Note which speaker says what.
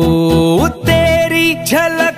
Speaker 1: ओ तेरी झलक